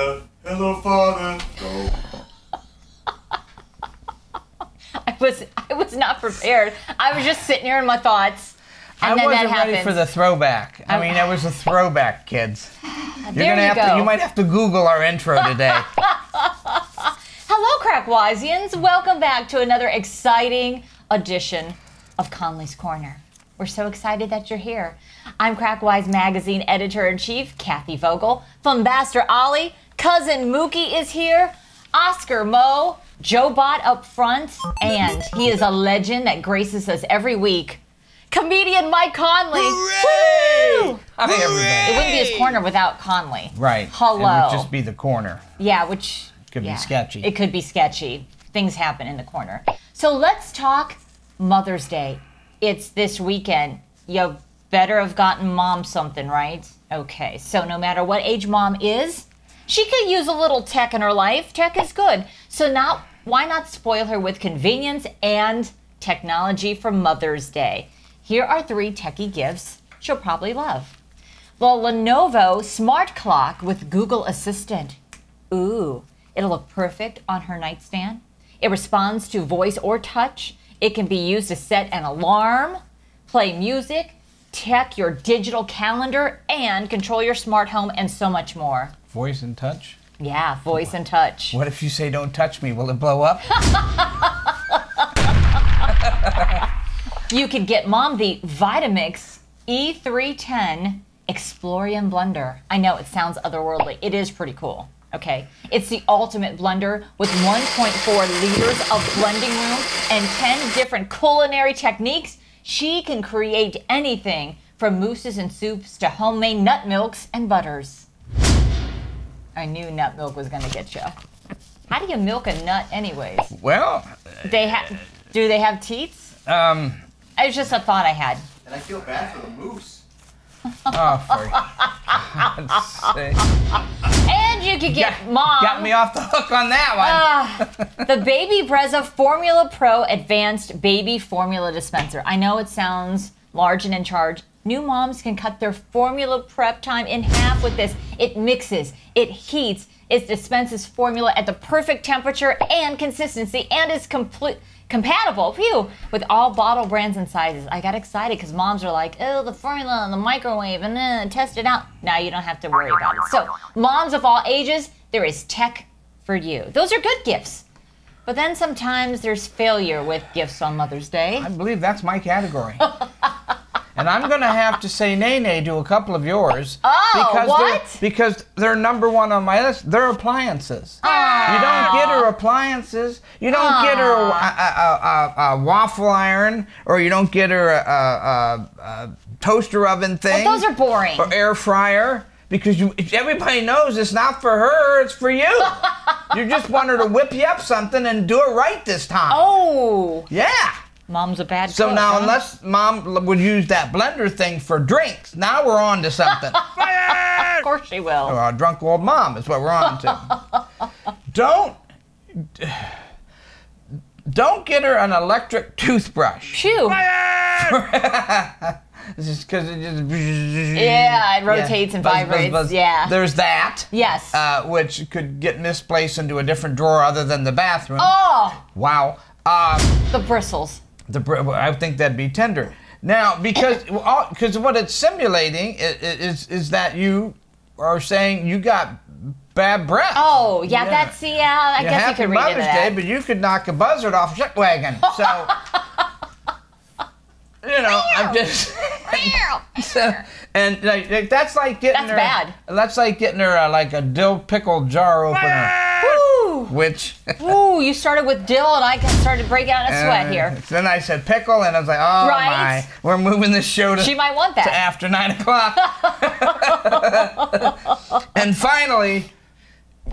Hello, Father. Go. I was I was not prepared. I was just sitting here in my thoughts. I wasn't ready for the throwback. I mean, it was a throwback, kids. You're there gonna you have go. to. You might have to Google our intro today. Hello, Crackwazians. Welcome back to another exciting edition of Conley's Corner. We're so excited that you're here. I'm Crackwise Magazine Editor in Chief Kathy Vogel. From Ollie cousin Mookie is here. Oscar Moe, Joe Bot up front, and he is a legend that graces us every week. Comedian Mike Conley. Woo! Hi, It wouldn't be his corner without Conley. Right. Hello. It would just be the corner. Yeah, which Could be sketchy. It could be sketchy. Things happen in the corner. So let's talk Mother's Day. It's this weekend. You better have gotten mom something, right? Okay. So no matter what age mom is, she could use a little tech in her life. Tech is good. So now why not spoil her with convenience and technology for Mother's Day? Here are three techie gifts she'll probably love. The Lenovo Smart Clock with Google Assistant. Ooh, it'll look perfect on her nightstand. It responds to voice or touch. It can be used to set an alarm, play music, check your digital calendar, and control your smart home and so much more. Voice and touch. Yeah, voice and touch. What if you say don't touch me? Will it blow up? You could get mom the Vitamix E310 Explorian blender. I know it sounds otherworldly. It is pretty cool. Okay. It's the ultimate blender with 1.4 liters of blending room and 10 different culinary techniques. She can create anything from mousses and soups to homemade nut milks and butters. I knew nut milk was going to get you. How do you milk a nut, anyways? well, They have. Do they have teats? um, It was just a thought I had. And I feel bad for the moose. oh, for God's sake. And you could get mom Got me off the hook on that one. Ah, the Baby Brezza Formula Pro Advanced Baby Formula Dispenser. I know it sounds large and in charge. New moms can cut their formula prep time in half with this. It mixes, it heats, it dispenses formula at the perfect temperature and consistency, and is complete. Compatible, phew, with all bottle brands and sizes. I got excited because moms are like, oh, the formula and the microwave, and then test it out. Now you don't have to worry about it. So, moms of all ages, there is tech for you. Those are good gifts. But then sometimes there's failure with gifts on Mother's Day. I believe that's my category. and I'm going to have to say nay nay to a couple of yours. Oh, because what? They're, because they're number one on my list. They're appliances. Ah. You don't get her appliances. You don't get her a, ah. a, a, a, a waffle iron, or you don't get her a, toaster oven thing. those are boring. Or air fryer. Because you, everybody knows it's not for her, it's for you. you just want her to whip you up something and do it right this time. Oh, Yeah. Mom's a bad So cook, now, huh? unless mom would use that blender thing for drinks, now we're on to something. Of course she will. uh, drunk old mom is what we're on to. don't don't get her an electric toothbrush. Phew. This is because it just Yeah, it rotates and vibrates, yeah. There's that. Yes. Uh, which could get misplaced into a different drawer other than the bathroom. oh, Wow. Um, the bristles. The I think that'd be tender. Now, because because what it's simulating is, is is that you are saying you got bad breath. Oh, yeah, that's, yeah, I Yeah, guess you could read Mother's into Day, but you could knock a buzzard off a wagon. So, you know, I'm just. so, and like, that's like getting That's her. bad. That's like getting her uh, like a dill pickle jar opener. Which. Ooh, you started with dill and I started breaking out a sweat here. Uh, Then I said pickle, and I was like, oh Right? my, we're moving this show to, She might want that. to after nine o'clock. and finally,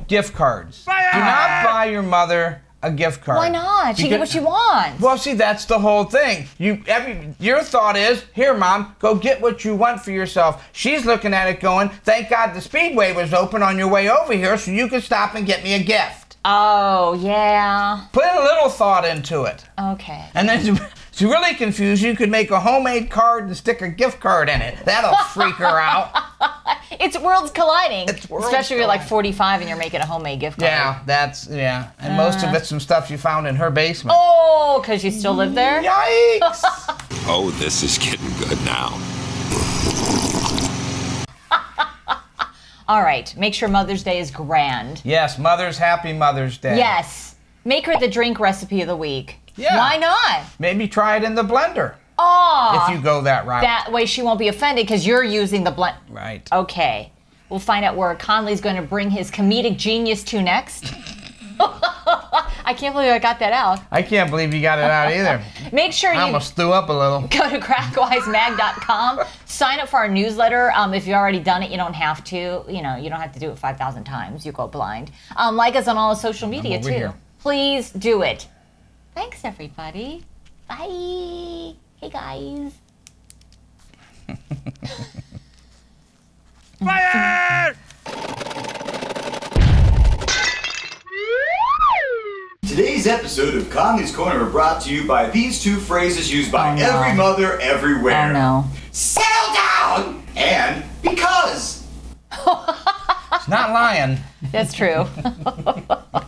gift cards. Fire! Do not buy your mother a gift card. Why not? She get what she wants. Well, see, that's the whole thing. You, every, your thought is, here, mom, go get what you want for yourself. She's looking at it, going, thank God the speedway was open on your way over here, so you could stop and get me a gift. Oh, yeah. Put a little thought into it. Okay. And then to, to really confuse you, you could make a homemade card and stick a gift card in it. That'll freak her out. it's worlds colliding. It's worlds Especially if you're like 45 and you're making a homemade gift card. Yeah, that's yeah, and most of uh. it's some stuff you found in her basement. Oh, because you still live there? Yikes! Oh, this is getting good now. All right. Make sure Mother's Day is grand. yes, Mother's Happy Mother's Day. Yes. Make her the drink recipe of the week. Yeah. Why not? Maybe try it in the blender Oh, if you go that route. that way she won't be offended because you're using the blend. right. Okay. We'll find out where Conley's going to bring his comedic genius to next. I can't believe I got that out. I can't believe you got it out either. Make sure I you almost threw up a little. go to crackwisemag.com. Sign up for our newsletter. Um, if you've already done it, you don't have to. You know, you don't have to do it 5,000 times. You go blind. Um, like us on all the social media, too. here. Please do it. Thanks, everybody. Bye. Hey, guys. Today's episode of Conley's Corner are brought to you by these two phrases used by Oh, no. every mother everywhere. Oh, no. Settle down! And because. It's not lying. That's true.